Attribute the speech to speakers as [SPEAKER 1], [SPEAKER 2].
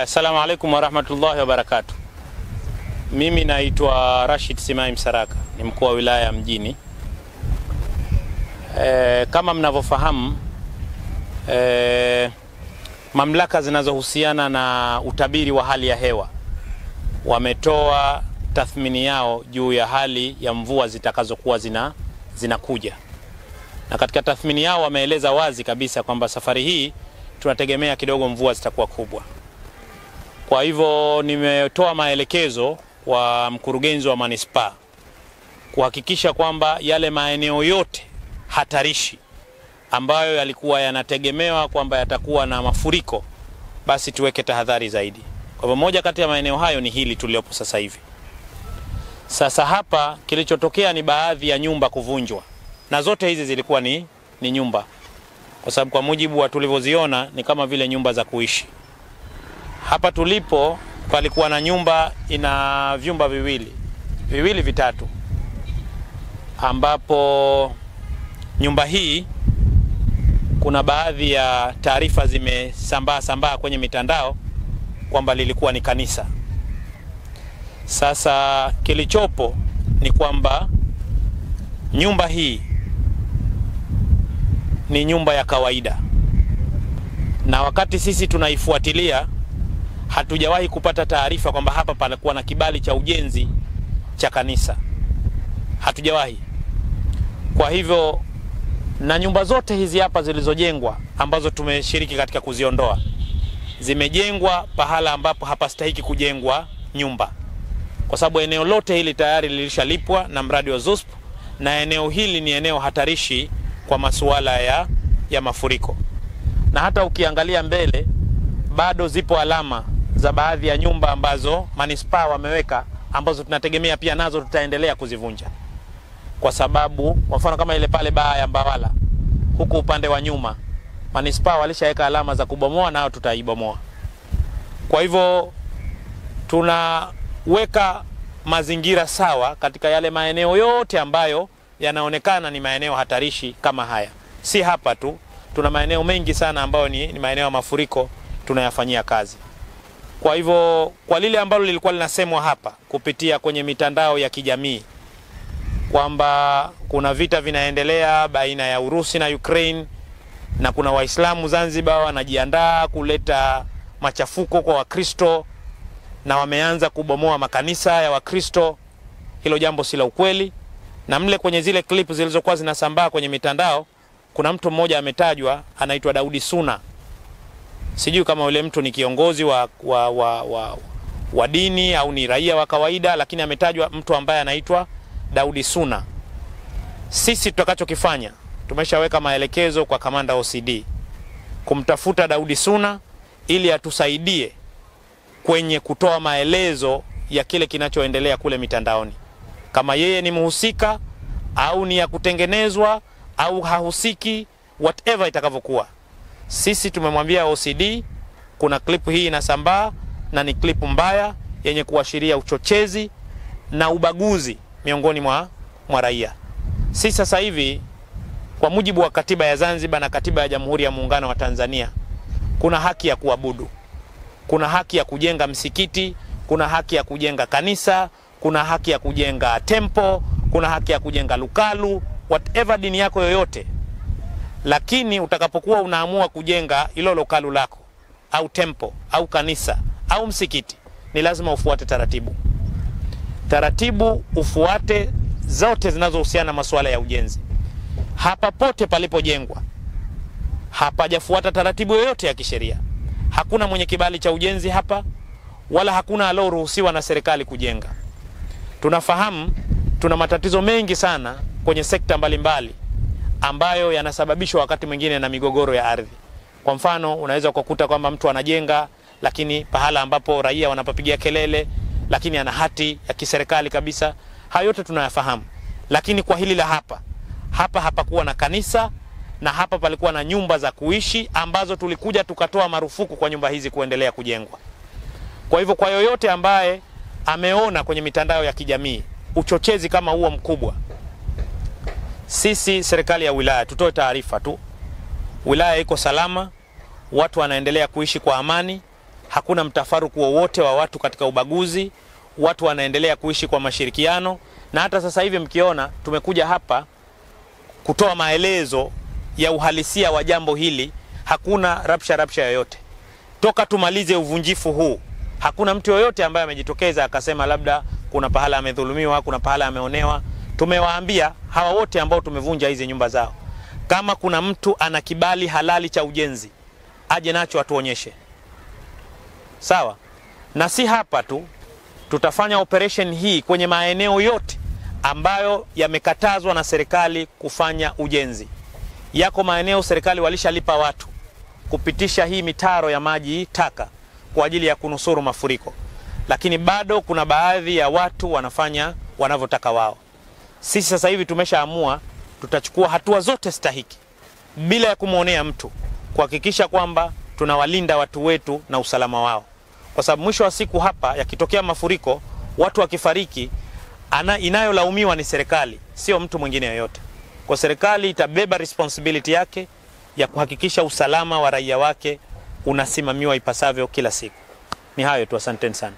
[SPEAKER 1] Haya, assalamu alaikum warahmatullahi wabarakatuh. Mimi naitwa Rashid Simai Msaraka, ni mkuu wa wilaya ya Mjini. E, kama mnavyofahamu e, mamlaka zinazohusiana na utabiri wa hali ya hewa wametoa tathmini yao juu ya hali ya mvua zitakazokuwa zina zinakuja, na katika tathmini yao wameeleza wazi kabisa kwamba safari hii tunategemea kidogo mvua zitakuwa kubwa. Kwa hivyo nimetoa maelekezo kwa mkurugenzi wa manispaa kuhakikisha kwamba yale maeneo yote hatarishi ambayo yalikuwa yanategemewa kwamba yatakuwa na mafuriko, basi tuweke tahadhari zaidi. Kwa hivyo moja kati ya maeneo hayo ni hili tuliopo sasa hivi. Sasa hapa kilichotokea ni baadhi ya nyumba kuvunjwa, na zote hizi zilikuwa ni, ni nyumba, kwa sababu kwa mujibu wa tulivyoziona ni kama vile nyumba za kuishi. Hapa tulipo palikuwa na nyumba ina vyumba viwili viwili vitatu, ambapo nyumba hii kuna baadhi ya taarifa zimesambaa sambaa kwenye mitandao kwamba lilikuwa ni kanisa. Sasa kilichopo ni kwamba nyumba hii ni nyumba ya kawaida, na wakati sisi tunaifuatilia hatujawahi kupata taarifa kwamba hapa panakuwa na kibali cha ujenzi cha kanisa, hatujawahi. Kwa hivyo na nyumba zote hizi hapa zilizojengwa ambazo tumeshiriki katika kuziondoa zimejengwa pahala ambapo hapastahiki kujengwa nyumba, kwa sababu eneo lote hili tayari lilishalipwa na mradi wa ZUSP, na eneo hili ni eneo hatarishi kwa masuala ya, ya mafuriko, na hata ukiangalia mbele bado zipo alama za baadhi ya nyumba ambazo manispaa wameweka ambazo tunategemea pia nazo tutaendelea kuzivunja, kwa sababu kwa mfano kama ile pale baa ya Mbawala huku upande wa nyuma manispaa walishaweka alama za kubomoa, nao tutaibomoa. Kwa hivyo tunaweka mazingira sawa katika yale maeneo yote ambayo yanaonekana ni maeneo hatarishi kama haya. Si hapa tu, tuna maeneo mengi sana ambayo ni, ni maeneo ya mafuriko tunayafanyia kazi. Kwa hivyo kwa lile ambalo lilikuwa linasemwa hapa kupitia kwenye mitandao ya kijamii kwamba kuna vita vinaendelea baina ya Urusi na Ukraine na kuna Waislamu Zanzibar wanajiandaa kuleta machafuko kwa Wakristo na wameanza kubomoa makanisa ya Wakristo, hilo jambo si la ukweli. Na mle kwenye zile clip zilizokuwa zinasambaa kwenye mitandao, kuna mtu mmoja ametajwa, anaitwa Daudi Suna. Sijui kama yule mtu ni kiongozi wa, wa, wa, wa, wa dini au ni raia wa kawaida, lakini ametajwa mtu ambaye anaitwa Daudi Suna. Sisi tutakachokifanya tumeshaweka maelekezo kwa kamanda OCD kumtafuta Daudi Suna ili atusaidie kwenye kutoa maelezo ya kile kinachoendelea kule mitandaoni, kama yeye ni mhusika au ni ya kutengenezwa au hahusiki, whatever itakavyokuwa. Sisi tumemwambia OCD kuna klipu hii inasambaa na ni klipu mbaya yenye kuashiria uchochezi na ubaguzi miongoni mwa, mwa raia. Sisi sasa hivi kwa mujibu wa katiba ya Zanzibar na katiba ya Jamhuri ya Muungano wa Tanzania kuna haki ya kuabudu, kuna haki ya kujenga msikiti, kuna haki ya kujenga kanisa, kuna haki ya kujenga tempo, kuna haki ya kujenga lukalu, whatever dini yako yoyote. Lakini utakapokuwa unaamua kujenga ilo lokalu lako au tempo au kanisa au msikiti, ni lazima ufuate taratibu. Taratibu ufuate zote zinazohusiana na masuala ya ujenzi. Hapa pote palipojengwa hapajafuata taratibu yoyote ya kisheria. Hakuna mwenye kibali cha ujenzi hapa, wala hakuna alioruhusiwa na serikali kujenga. Tunafahamu tuna matatizo mengi sana kwenye sekta mbalimbali mbali, ambayo yanasababishwa wakati mwingine na migogoro ya ardhi. Kwa mfano, unaweza kukuta kwamba mtu anajenga, lakini pahala ambapo raia wanapopigia kelele, lakini ana hati ya kiserikali kabisa. Hayo yote tunayafahamu, lakini kwa hili la hapa hapa hapakuwa na kanisa na hapa palikuwa na nyumba za kuishi ambazo tulikuja tukatoa marufuku kwa nyumba hizi kuendelea kujengwa. Kwa hivyo, kwa yoyote ambaye ameona kwenye mitandao ya kijamii uchochezi kama huo mkubwa, sisi serikali ya wilaya tutoe taarifa tu, wilaya iko salama, watu wanaendelea kuishi kwa amani, hakuna mtafaruku wowote wa watu katika ubaguzi, watu wanaendelea kuishi kwa mashirikiano, na hata sasa hivi mkiona tumekuja hapa kutoa maelezo ya uhalisia wa jambo hili, hakuna rapsha rapsha yoyote. Toka tumalize uvunjifu huu, hakuna mtu yoyote ambaye amejitokeza akasema labda kuna pahala amedhulumiwa, kuna pahala ameonewa. Tumewaambia hawa wote ambao tumevunja hizi nyumba zao, kama kuna mtu ana kibali halali cha ujenzi aje nacho atuonyeshe, sawa. Na si hapa tu, tutafanya operation hii kwenye maeneo yote ambayo yamekatazwa na serikali kufanya ujenzi. Yako maeneo serikali walishalipa watu kupitisha hii mitaro ya maji taka kwa ajili ya kunusuru mafuriko, lakini bado kuna baadhi ya watu wanafanya wanavyotaka wao. Sisi sasa hivi tumeshaamua tutachukua hatua zote stahiki bila ya kumwonea mtu kuhakikisha kwamba tunawalinda watu wetu na usalama wao, kwa sababu mwisho wa siku hapa yakitokea mafuriko, watu wakifariki, ana inayolaumiwa ni serikali, sio mtu mwingine yoyote. Kwa serikali itabeba responsibility yake ya kuhakikisha usalama wa raia wake unasimamiwa ipasavyo kila siku. Ni hayo tu, asanteni sana.